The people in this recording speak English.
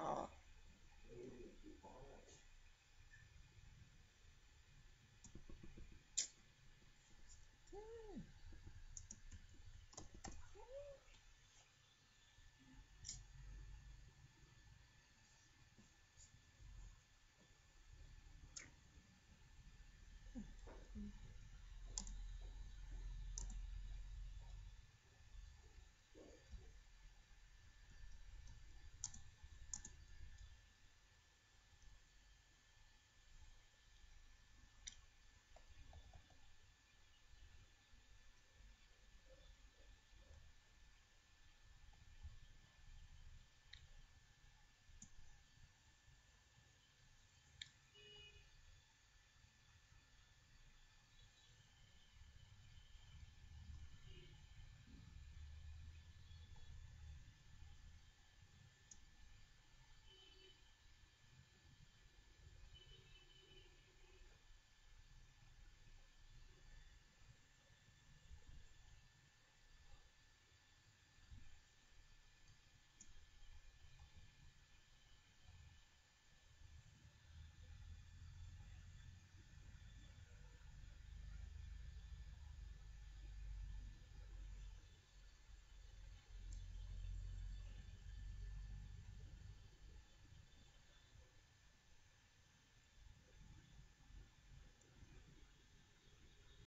oh